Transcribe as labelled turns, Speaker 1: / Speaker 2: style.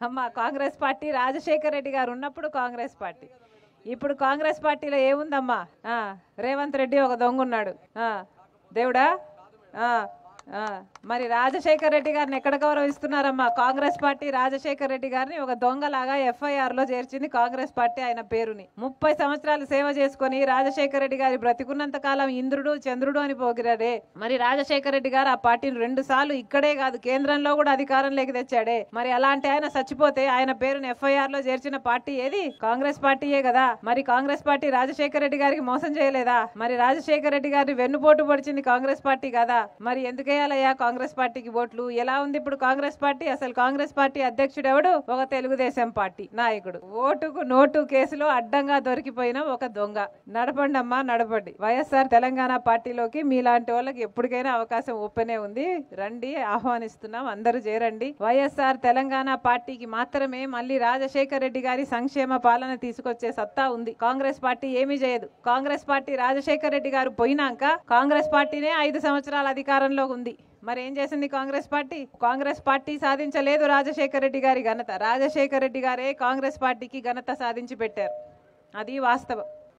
Speaker 1: అమ్మ కాంగ్రెస్ పార్టీ రాజశేఖర్ రెడ్డి గారు ఉన్నప్పుడు కాంగ్రెస్ పార్టీ. ఇప్పుడు కాంగ్రెస్ పార్టీలో ఏముందమ్మా? ఆ, రేవంత్ రెడ్డి ఒక దొంగ ఉన్నాడు ఆ, దేవుడా? ఆ, మరి రాజశేఖర్ రెడ్డి గారిని ఎక్కడ గౌరవిస్తున్నారమ్మా? కాంగ్రెస్ పార్టీ రాజశేఖర్ రెడ్డి గారిని ఒక దొంగలాగా ఎఫ్ఐఆర్లో చేర్చింది కాంగ్రెస్ పార్టీ ఆయన పేరుని. ముప్పై సంవత్సరాలు సేవ చేసుకొని రాజశేఖర్ రెడ్డి గారి బ్రతికున్నంత కాలం ఇంద్రుడు చంద్రుడు అని పోగిరాడే. మరి రాజశేఖర్ రెడ్డి గారు ఆ పార్టీని రెండు సార్లు ఇక్కడే కాదు కేంద్రంలో కూడా అధికారంలోకి తెచ్చాడే. మరి అలాంటి ఆయన చచ్చిపోతే ఆయన పేరుని ఎఫ్ఐఆర్లో చేర్చిన పార్టీ ఏది? కాంగ్రెస్ పార్టీయే కదా. మరి కాంగ్రెస్ పార్టీ రాజశేఖర్ రెడ్డి గారికి మోసం చేయలేదా? మరి రాజశేఖర్ రెడ్డి గారిని వెన్నుపోటు పొడిచింది కాంగ్రెస్ పార్టీ కదా? మరి వేయాలయ్యా కాంగ్రెస్ పార్టీకి ఓట్లు? ఎలా ఉంది ఇప్పుడు కాంగ్రెస్ పార్టీ? అసలు కాంగ్రెస్ పార్టీ అధ్యక్షుడు ఎవడు ఒక తెలుగుదేశం పార్టీ నాయకుడు. ఓటుకు నోటు కేసులో అడ్డంగా దొరికిపోయిన ఒక దొంగ. నడపండి అమ్మా నడపండి. వైఎస్ఆర్ తెలంగాణ పార్టీలోకి మీలాంటి వాళ్ళకి ఎప్పటికైనా అవకాశం ఓపెనే ఉంది. రండి ఆహ్వానిస్తున్నాం. అందరూ చేరండి. వైఎస్ఆర్ తెలంగాణ పార్టీకి మాత్రమే మళ్ళీ రాజశేఖర్ రెడ్డి గారి సంక్షేమ పాలన తీసుకొచ్చే సత్తా ఉంది. కాంగ్రెస్ పార్టీ ఏమీ చేయదు. కాంగ్రెస్ పార్టీ రాజశేఖర్ రెడ్డి గారు పోయినాక కాంగ్రెస్ పార్టీనే ఐదు సంవత్సరాల అధికారంలో ఉంది. మరి ఏం చేసింది కాంగ్రెస్ పార్టీ? కాంగ్రెస్ పార్టీ సాధించలేదు రాజశేఖర్ రెడ్డి గారి ఘనత. రాజశేఖర్ రెడ్డి గారే కాంగ్రెస్ పార్టీకి ఘనత సాధించి పెట్టారు. అది వాస్తవం.